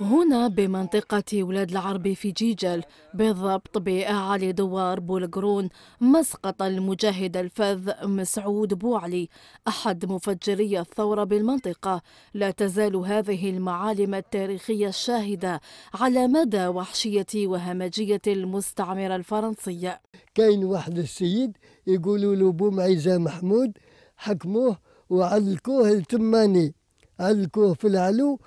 هنا بمنطقة ولاد العربي في جيجل بالضبط بأعالي دوار بولقرون مسقط المجاهد الفذ مسعود بوعلي أحد مفجري الثورة بالمنطقة. لا تزال هذه المعالم التاريخية الشاهدة على مدى وحشية وهمجية المستعمرة الفرنسية. كاين واحد السيد يقولوا له بومعيزة محمود حكموه وعلكوه التماني علكوه في العلو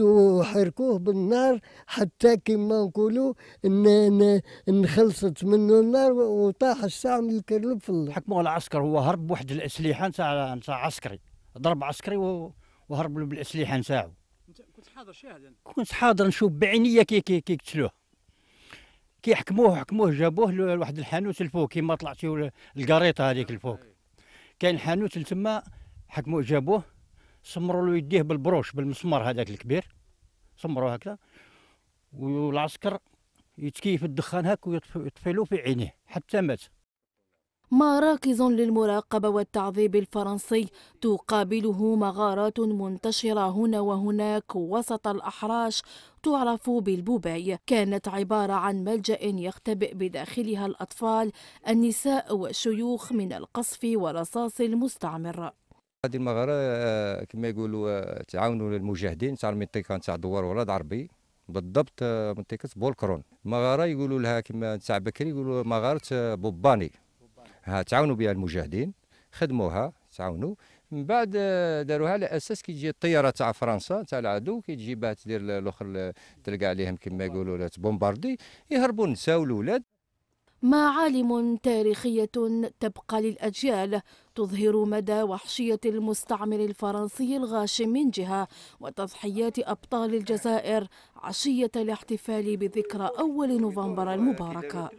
وحركوه بالنار حتى كما نقولوا إن انخلصت منه النار وطاح الساعة من الكرلب في الله حكموه العسكر هو هرب بواحد الأسلحة نتاع نتاع عسكري ضرب عسكري وهرب بالأسلحة نتاعو. كنت حاضر شاهدا كنت حاضر نشوف بعينيا كي كي كي قتلوه كي حكموه حكموه جابوه لواحد الحانوت الفوق كيما طلعتي القريطة هذيك الفوق. كاين حانوت تما حكموه جابوه. سمروا له يديه بالبروش بالمسمار هذاك الكبير. سمروه هكذا. والعسكر يتكيف الدخان هاك ويطفي له في عينيه حتى مات. مراكز للمراقبة والتعذيب الفرنسي. تقابله مغارات منتشرة هنا وهناك وسط الأحراش تعرف بالبوباي. كانت عبارة عن ملجأ يختبئ بداخلها الأطفال النساء والشيوخ من القصف ورصاص المستعمر. هذه المغاره آه، كما يقولوا آه، تعاونوا للمجاهدين تاع المنطقة تاع دوار ولاد عربي بالضبط آه، منطقة بولكرون. مغاره يقولوا لها كما تاع بكري يقولوا مغاره بوباني. ها تعاونوا بها المجاهدين خدموها تعاونوا. من بعد داروها على أساس كي تجي الطيارة تاع فرنسا تاع العدو كي تجي باه تدير الآخر تلقى عليهم كما يقولوا تبومباردي يهربوا النساء والاولاد معالم تاريخية تبقى للأجيال تظهر مدى وحشية المستعمر الفرنسي الغاشم من جهة وتضحيات أبطال الجزائر عشية الاحتفال بذكرى أول نوفمبر المباركة.